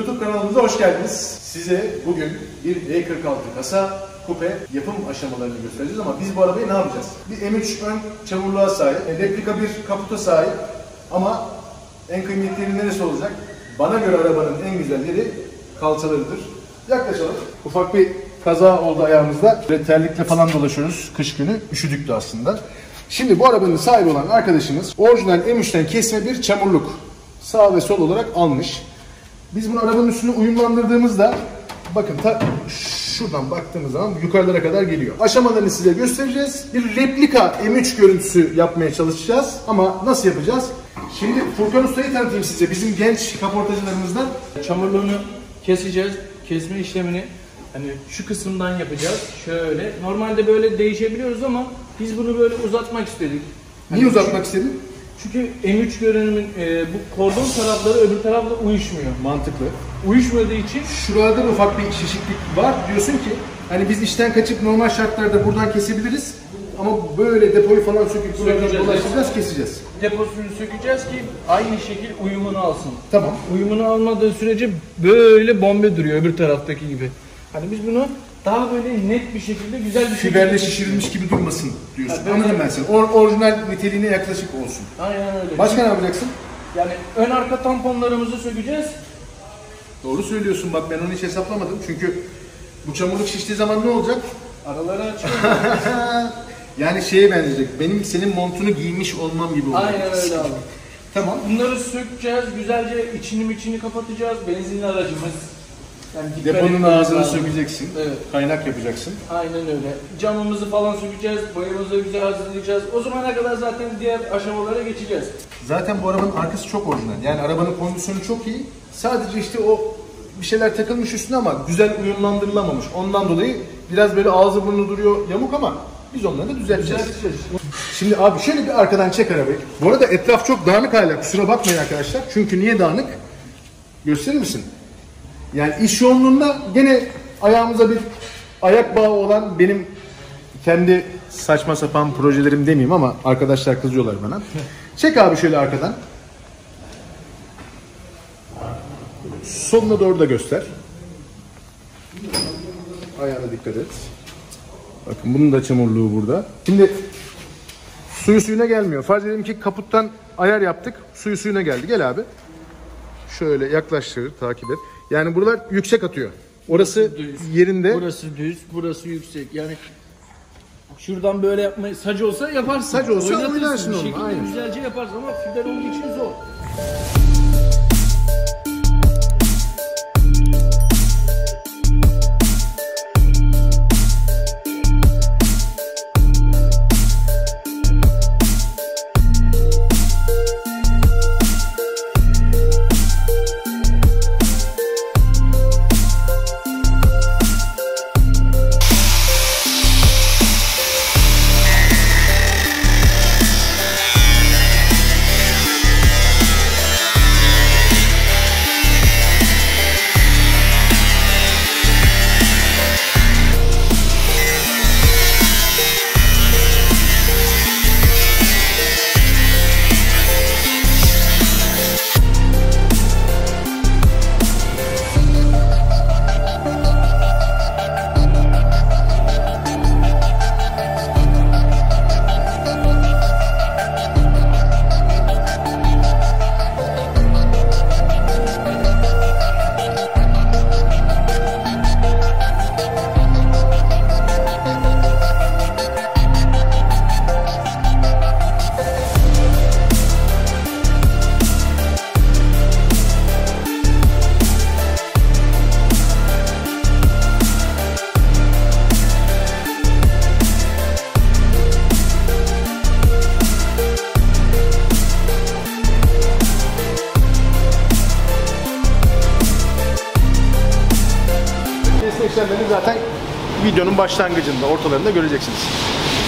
YouTube kanalımıza hoş geldiniz. Size bugün bir E46 kasa kupe yapım aşamalarını göstereceğiz ama biz bu arabayı ne yapacağız? Bir M3 ön çamurluğa sahip, e, replika bir kaputa sahip ama en kıymetli neresi olacak? Bana göre arabanın en güzel yeri kalçalarıdır. Yaklaşalım. Ufak bir kaza oldu ayağımızda. Böyle terlikle falan dolaşıyoruz kış günü. Üşüdük de aslında. Şimdi bu arabanın sahibi olan arkadaşımız orijinal M3'ten kesme bir çamurluk sağ ve sol olarak almış. Biz bunu arabanın üstüne uyumlandırdığımızda bakın ta şuradan baktığımız zaman yukarılara kadar geliyor. Aşamalarını size göstereceğiz. Bir replika M3 görüntüsü yapmaya çalışacağız. Ama nasıl yapacağız? Şimdi Furkan Usta'yı tanıtayım size. Bizim genç kaportacılarımızdan. Çamurluğunu keseceğiz. Kesme işlemini hani şu kısımdan yapacağız. Şöyle. Normalde böyle değişebiliyoruz ama biz bunu böyle uzatmak istedik. Niye Hani uzatmak istedin? Çünkü M3 görünümün e, bu kordon tarafları öbür tarafla uyuşmuyor. Mantıklı. Uyuşmadığı için Şurada da ufak bir şişiklik var. Diyorsun ki hani biz işten kaçıp normal şartlarda buradan kesebiliriz. Ama böyle depoyu falan söküp buradan Sökeceğiz, dolaşacağız, keseceğiz. deposunu sökeceğiz ki aynı şekil uyumunu alsın. Tamam. Uyumunu almadığı sürece böyle bombe duruyor öbür taraftaki gibi. Hani biz bunu daha böyle net bir şekilde güzel bir şekilde Fiberle şişirilmiş gibi durmasın diyorsun. Ha, böyle- Anladım ben seni. Or- orijinal niteliğine yaklaşık olsun. Aynen öyle. Başka ne yapacaksın? Yani ön arka tamponlarımızı sökeceğiz. Doğru söylüyorsun bak ben onu hiç hesaplamadım. Çünkü bu çamurluk şiştiği zaman ne olacak? Araları açıyoruz. Yani şeye benzeyecek. Benim senin montunu giymiş olmam gibi olacak. Aynen öyle abi. Tamam. Bunları sökeceğiz, güzelce içini içini kapatacağız. Benzinli aracımız. Yani dikkat Deponun etmemiz ağzını lazım. sökeceksin. Evet. Kaynak yapacaksın. Aynen öyle. Camımızı falan sökeceğiz, boyamızı güzel hazırlayacağız. O zamana kadar zaten diğer aşamalara geçeceğiz. Zaten bu arabanın arkası çok orijinal. Yani arabanın kondisyonu çok iyi. Sadece işte o bir şeyler takılmış üstüne ama güzel uyumlandırılamamış. Ondan dolayı biraz böyle ağzı burnu duruyor yamuk ama biz onları da düzelteceğiz. Düzelteceğiz. Şimdi abi şöyle bir arkadan çek arabayı. Bu arada etraf çok dağınık hala. Kusura bakmayın arkadaşlar. Çünkü niye dağınık? Gösterir misin? Yani iş yoğunluğunda gene ayağımıza bir ayak bağı olan benim kendi saçma sapan projelerim demeyeyim ama arkadaşlar kızıyorlar bana. Çek abi şöyle arkadan. Soluna doğru da göster. Ayağına dikkat et. Bakın bunun da çamurluğu burada. Şimdi suyu suyuna gelmiyor. Farz edelim ki kaputtan ayar yaptık. Suyu suyuna geldi. Gel abi. Şöyle yaklaştır, takip et. Yani buralar yüksek atıyor. Orası Düz. yerinde. Burası düz, burası yüksek. Yani şuradan böyle yapmayı sac olsa yaparsın. Sac olsa Oynatırsın. oynarsın onu, aynen. güzelce yaparsın ama fiber olduğu için zor. Videonun başlangıcında, ortalarında göreceksiniz.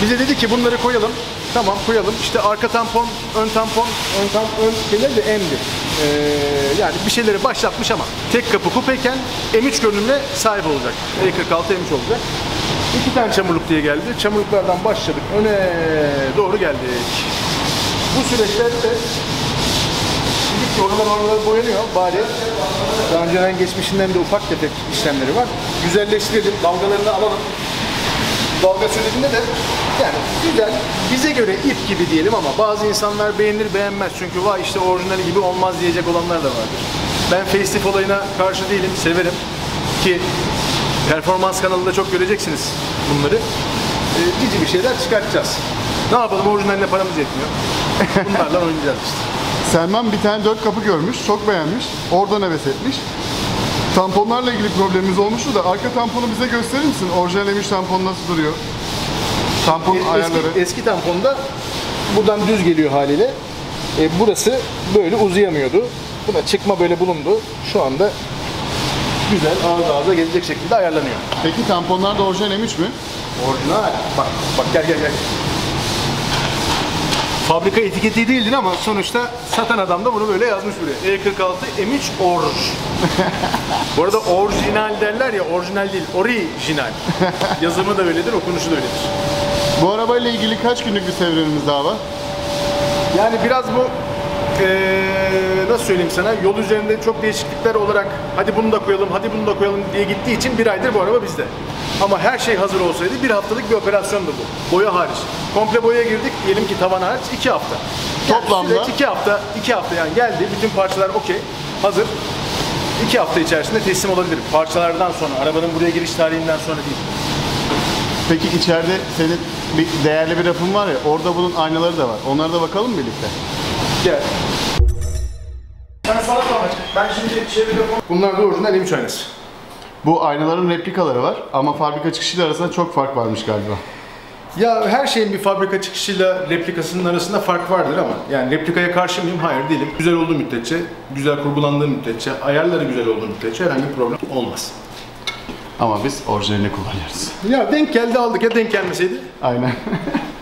Bize dedi ki bunları koyalım. Tamam koyalım. İşte arka tampon, ön tampon, ön tampon, ön şeyler de M'di. Ee, yani bir şeyleri başlatmış ama tek kapı kupeyken M3 görünümüne sahip olacak. E46 M3 olacak. İki tane çamurluk diye geldi. Çamurluklardan başladık. Öne doğru geldik. Bu süreçlerde oralar oralar boyanıyor. Bari daha önceden geçmişinden de ufak tefek işlemleri var. Güzelleştirelim, dalgalarını alalım. Dalga sürecinde de yani güzel, bize göre ip gibi diyelim ama bazı insanlar beğenir beğenmez. Çünkü vay işte orijinali gibi olmaz diyecek olanlar da vardır. Ben facelift olayına karşı değilim, severim. Ki performans kanalında çok göreceksiniz bunları. Ee, cici bir şeyler çıkartacağız. Ne yapalım orijinaline paramız yetmiyor. Bunlarla oynayacağız işte. Selman bir tane dört kapı görmüş, çok beğenmiş. Oradan heves etmiş. Tamponlarla ilgili problemimiz olmuştu da arka tamponu bize gösterir misin? Orijinal emiş tampon nasıl duruyor? Tampon E, ayarları. Eski, eski tamponda buradan düz geliyor haliyle. E, burası böyle uzayamıyordu. Buna çıkma böyle bulundu. Şu anda güzel ağız ağza gelecek şekilde ayarlanıyor. Peki tamponlar da orijinal emiş mi? Orijinal. Bak bak gel gel gel. Fabrika etiketi değildir ama sonuçta satan adam da bunu böyle yazmış buraya. E46 M3 Orj. Bu arada orijinal derler ya orijinal değil, orijinal. Yazımı da öyledir, okunuşu da öyledir. Bu arabayla ilgili kaç günlük bir serüvenimiz daha var? Yani biraz bu eee, nasıl söyleyeyim sana yol üzerinde çok değişiklikler olarak hadi bunu da koyalım hadi bunu da koyalım diye gittiği için bir aydır bu araba bizde. Ama her şey hazır olsaydı bir haftalık bir operasyondu bu. Boya hariç. Komple boya girdik diyelim ki tavan hariç iki hafta. Yani Toplamda? süreç iki hafta, iki hafta yani geldi bütün parçalar okey hazır. İki hafta içerisinde teslim olabilir. Parçalardan sonra, arabanın buraya giriş tarihinden sonra değil. Peki içeride senin bir değerli bir rafın var ya, orada bunun aynaları da var. Onlara da bakalım mı birlikte? Gel. Ben sana Ben şimdi çeviriyorum. Bunlar da orijinal M3 aynası. Bu aynaların replikaları var ama fabrika çıkışıyla arasında çok fark varmış galiba. Ya her şeyin bir fabrika çıkışıyla replikasının arasında fark vardır ama yani replikaya karşı mıyım? Hayır değilim. Güzel olduğu müddetçe, güzel kurgulandığı müddetçe, ayarları güzel olduğu müddetçe herhangi bir problem olmaz. Ama biz orijinalini kullanıyoruz. Ya denk geldi aldık ya denk gelmeseydi. Aynen.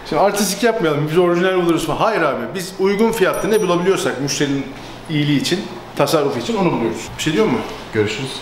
Şimdi artistik yapmayalım, biz orijinal buluruz falan. Hayır abi, biz uygun fiyatta ne bulabiliyorsak müşterinin iyiliği için, tasarrufu için onu buluyoruz. Bir şey diyor mu? Görüşürüz.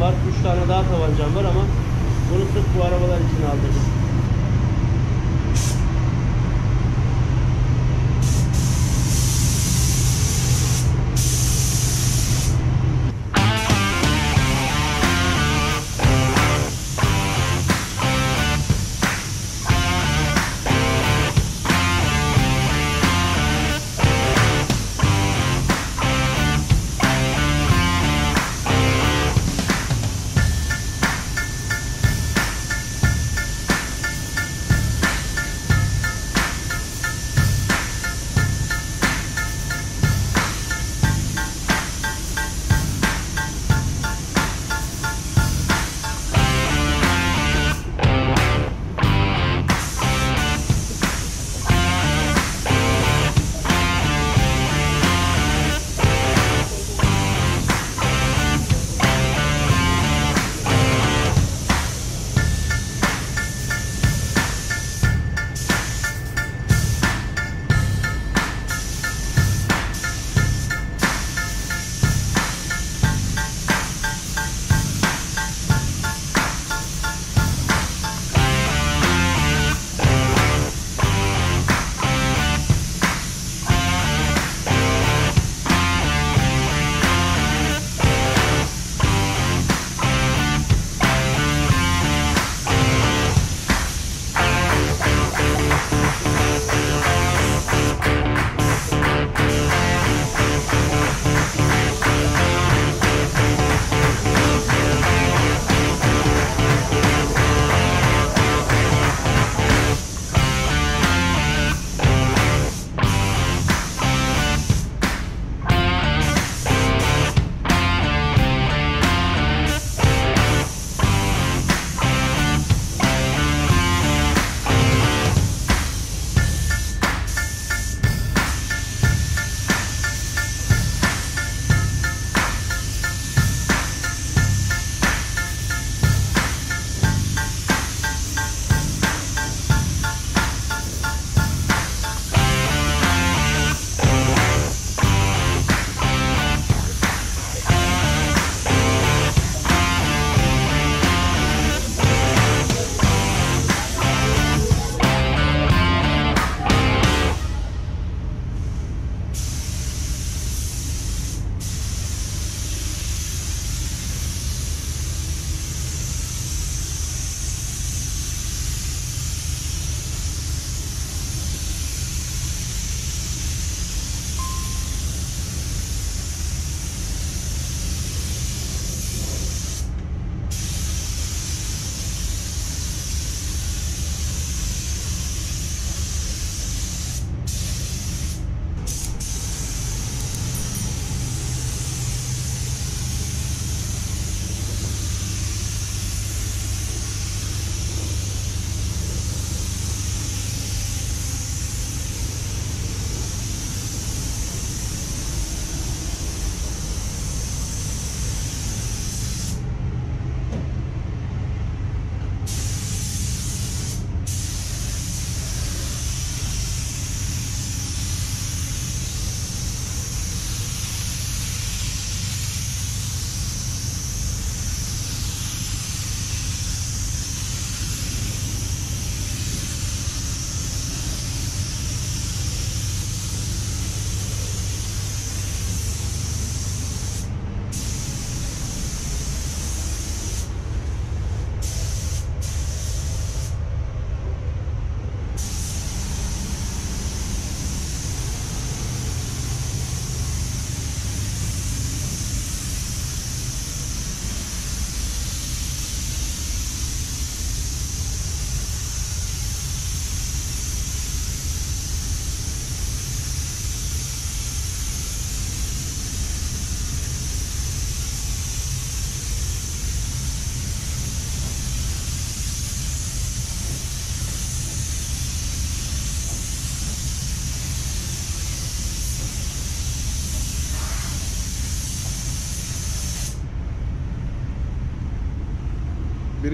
var. 3 tane daha tabancam var ama bunu sırf bu arabalar için aldım.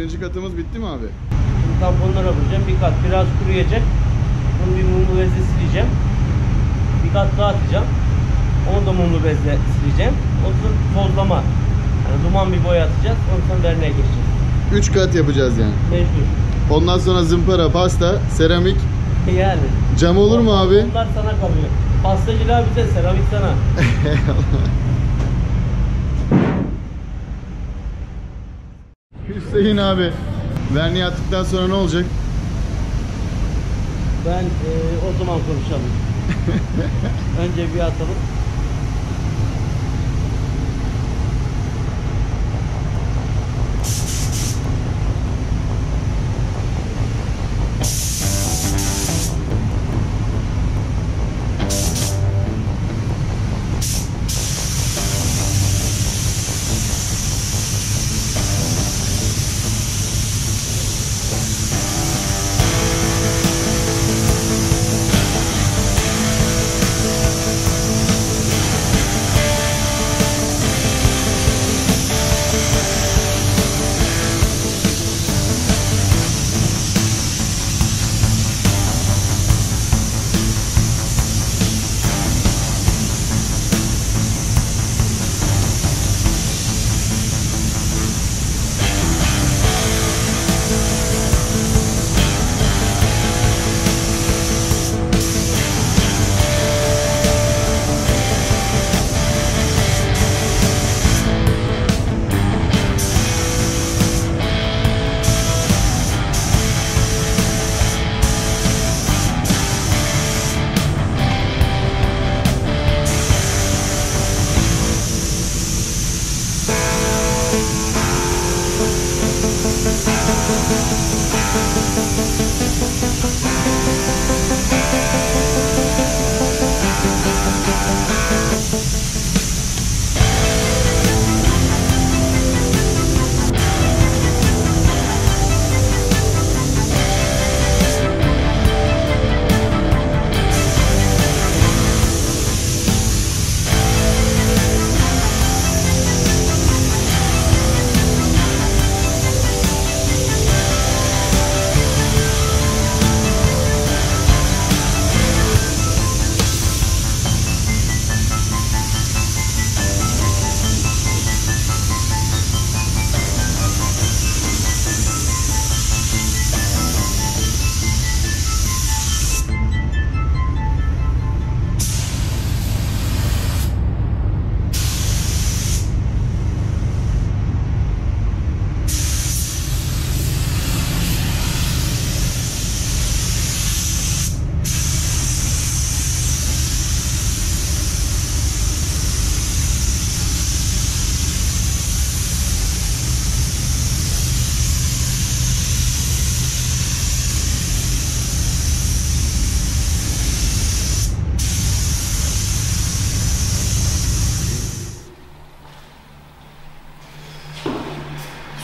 Birinci katımız bitti mi abi? Şimdi tamponlara vuracağım. Bir kat biraz kuruyacak. Bunu bir mumlu bezle sileceğim. Bir kat daha atacağım. Onu da mumlu bezle sileceğim. O da tozlama. Yani duman bir boya atacağız. Ondan sonra derneğe geçeceğiz. Üç kat yapacağız yani. Mecbur. Ondan sonra zımpara, pasta, seramik. Yani. Cam olur mu abi? Bunlar sana kalıyor. Pastacılığa bize, seramik sana. Hüseyin abi, verniği attıktan sonra ne olacak? Ben e, o zaman konuşalım. Önce bir atalım.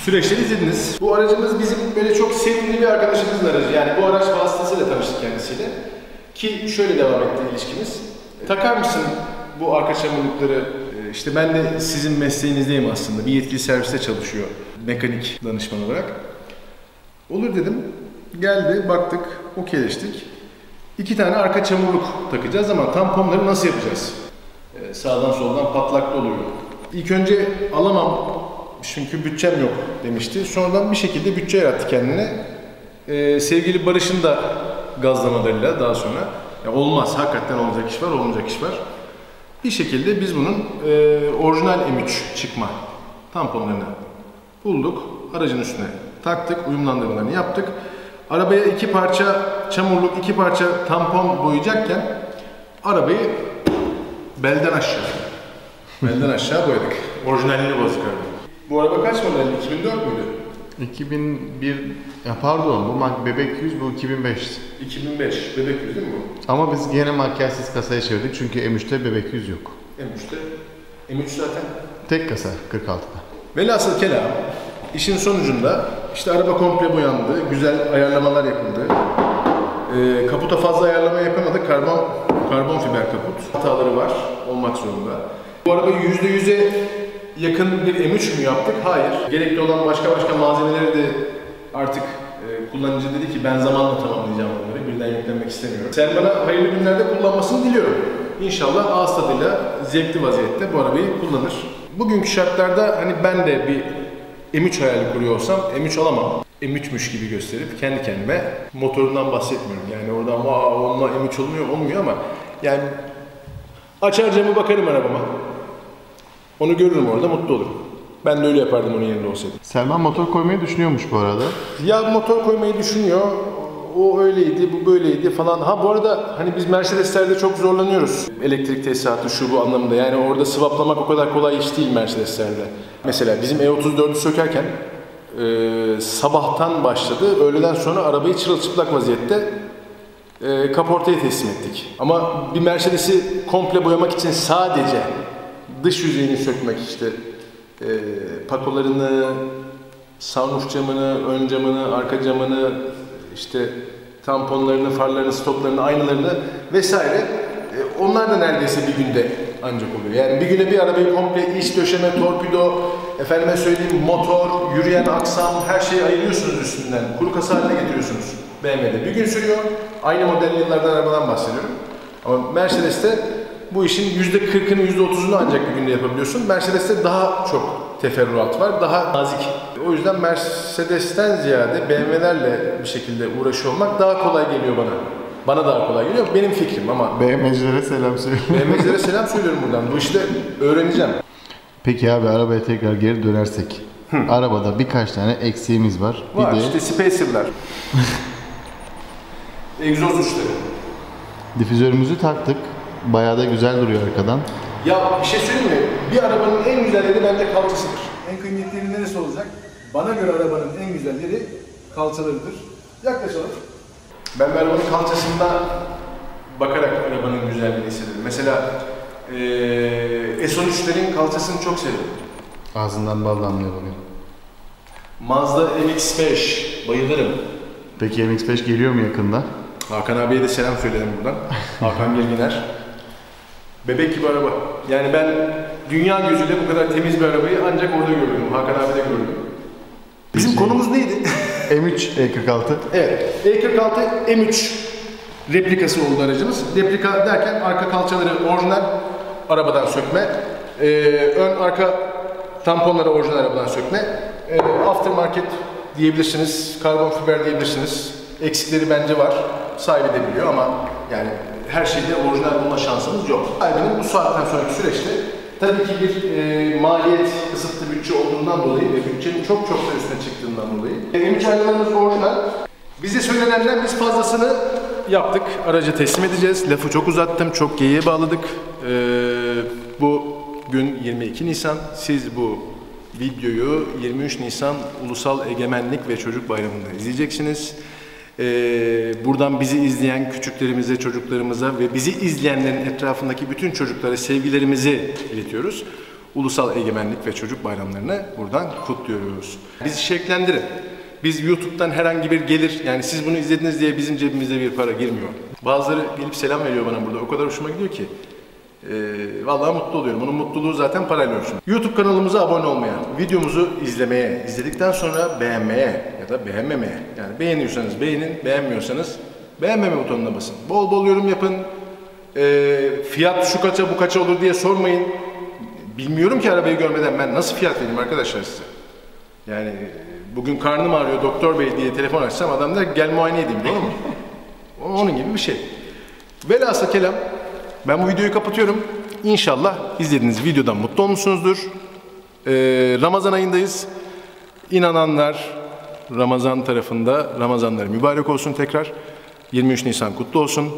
Süreçleri izlediniz. Bu aracımız bizim böyle çok sevimli bir arkadaşımızın aracı. Yani bu araç vasıtasıyla tanıştık kendisiyle. Ki şöyle devam etti ilişkimiz. Takar mısın bu arka çamurlukları? Ee, İşte ben de sizin mesleğinizdeyim aslında. Bir yetkili serviste çalışıyor. Mekanik danışman olarak. Olur dedim. Geldi, baktık, okeyleştik. İki tane arka çamurluk takacağız ama tamponları nasıl yapacağız? Ee, sağdan soldan patlaklı oluyor. İlk önce alamam çünkü bütçem yok demişti. Sonradan bir şekilde bütçe yarattı kendine. Ee, sevgili Barış'ın da gazlamalarıyla daha sonra ya olmaz, hakikaten olacak iş var, olmayacak iş var. Bir şekilde biz bunun e, orijinal M3 çıkma tamponlarını bulduk. Aracın üstüne taktık, uyumlandırmalarını yaptık. Arabaya iki parça çamurluk, iki parça tampon boyayacakken arabayı belden aşağı, belden aşağı boyadık. Orijinalini bozduk abi. Bu araba kaç model? 2004 müydü? 2001, ya pardon bu mak bebek 100 bu 2005. 2005. Bebek yüz değil mi bu? Ama biz gene makyajsız kasaya çevirdik çünkü M3'te bebek 100 yok. M3'te. M3 zaten. Tek kasa 46'da. Velhasıl kelam işin sonucunda işte araba komple boyandı, güzel ayarlamalar yapıldı. Ee, kaputa fazla ayarlama yapamadık. Karbon karbon fiber kaput. Hataları var olmak zorunda. Bu arabayı %100'e yakın bir M3 mü yaptık? Hayır. Gerekli olan başka başka malzemeleri de artık e, kullanıcı dedi ki ben zamanla tamamlayacağım onları. Birden yüklenmek istemiyorum. Sen bana hayırlı günlerde kullanmasını diliyorum. İnşallah ağız tadıyla zevkli vaziyette bu arabayı kullanır. Bugünkü şartlarda hani ben de bir M3 hayali kuruyor olsam M3 alamam. M3'müş gibi gösterip kendi kendime motorundan bahsetmiyorum. Yani oradan vaa onunla M3 olmuyor olmuyor ama yani açar camı bakarım arabama. Onu görürüm orada mutlu olurum. Ben de öyle yapardım onun yerinde olsaydım. Selman motor koymayı düşünüyormuş bu arada. Ya motor koymayı düşünüyor. O öyleydi, bu böyleydi falan. Ha bu arada hani biz Mercedes'lerde çok zorlanıyoruz. Elektrik tesisatı şu bu anlamında. Yani orada sıvaplamak o kadar kolay iş değil Mercedes'lerde. Mesela bizim E34'ü sökerken e, sabahtan başladı. Öğleden sonra arabayı çırılçıplak vaziyette e, kaportaya teslim ettik. Ama bir Mercedes'i komple boyamak için sadece dış yüzeyini sökmek işte e, pakolarını, sunroof camını, ön camını, arka camını, işte tamponlarını, farlarını, stoplarını, aynalarını vesaire e, onlar da neredeyse bir günde ancak oluyor. Yani bir güne bir arabayı komple iç döşeme, torpido, efendime söyleyeyim motor, yürüyen aksam her şeyi ayırıyorsunuz üstünden. Kuru kasa haline getiriyorsunuz BMW'de. Bir gün sürüyor. Aynı model yıllardan arabadan bahsediyorum. Ama Mercedes'te bu işin %40'ını %30'unu ancak bir günde yapabiliyorsun. Mercedes'te daha çok teferruat var, daha nazik. O yüzden Mercedes'ten ziyade BMW'lerle bir şekilde uğraşıyor olmak daha kolay geliyor bana. Bana daha kolay geliyor. Benim fikrim ama BMW'lere selam söyle. BMW'lere selam söylüyorum buradan. Bu işte öğreneceğim. Peki abi arabaya tekrar geri dönersek. Arabada birkaç tane eksiğimiz var. Var bir de işte spacer'lar. Egzoz uçları. difüzörümüzü taktık. Bayağı da güzel duruyor arkadan. Ya bir şey söyleyeyim mi? Bir arabanın en güzel yeri bence kalçasıdır. En kıymetli yeri neresi olacak? Bana göre arabanın en güzel yeri kalçalarıdır. Yaklaşalım. Ben bir arabanın kalçasında bakarak arabanın güzelliğini hissederim. Mesela eee S13'lerin kalçasını çok severim. Ağzından bal damlıyor bugün. Mazda MX-5 bayılırım. Peki MX-5 geliyor mu yakında? Hakan abiye de selam söyledim buradan. Hakan Bilginer. Bebek gibi araba. Yani ben dünya gözüyle bu kadar temiz bir arabayı ancak orada gördüm. Hakan abi de gördüm. Bizim konumuz neydi? M3 E46. evet. E46 M3 replikası oldu aracımız. Replika derken arka kalçaları orijinal arabadan sökme. Ee, ön arka tamponları orijinal arabadan sökme. Ee, aftermarket diyebilirsiniz. Karbon fiber diyebilirsiniz. Eksikleri bence var. Sahibi de biliyor ama yani her şeyde orijinal bulma şansımız yok. Sahibinin bu saatten sonraki süreçte tabii ki bir e, maliyet kısıtlı bütçe olduğundan dolayı ve bütçenin çok çok da üstüne çıktığından dolayı. M3 aynalarımız orijinal. Bize söylenenden biz fazlasını yaptık. Aracı teslim edeceğiz. Lafı çok uzattım. Çok geyiğe bağladık. Ee, bu gün 22 Nisan. Siz bu videoyu 23 Nisan Ulusal Egemenlik ve Çocuk Bayramı'nda izleyeceksiniz. Ee, buradan bizi izleyen küçüklerimize, çocuklarımıza ve bizi izleyenlerin etrafındaki bütün çocuklara sevgilerimizi iletiyoruz. Ulusal Egemenlik ve Çocuk Bayramlarını buradan kutluyoruz. Bizi şevklendirin. Biz YouTube'dan herhangi bir gelir, yani siz bunu izlediniz diye bizim cebimize bir para girmiyor. Bazıları gelip selam veriyor bana burada. O kadar hoşuma gidiyor ki. Ee, vallahi mutlu oluyorum. Onun mutluluğu zaten parayla ölçülür. YouTube kanalımıza abone olmaya, videomuzu izlemeye, izledikten sonra beğenmeye ya da beğenmemeye. Yani beğeniyorsanız beğenin, beğenmiyorsanız beğenmeme butonuna basın. Bol bol yorum yapın. Ee, fiyat şu kaça bu kaça olur diye sormayın. Bilmiyorum ki arabayı görmeden ben nasıl fiyat vereyim arkadaşlar size. Yani bugün karnım ağrıyor doktor bey diye telefon açsam adam der gel muayene edeyim doğru mu? Onun gibi bir şey. Velhasıl kelam ben bu videoyu kapatıyorum. İnşallah izlediğiniz videodan mutlu olmuşsunuzdur. Ee, Ramazan ayındayız. İnananlar Ramazan tarafında Ramazanları mübarek olsun tekrar. 23 Nisan kutlu olsun.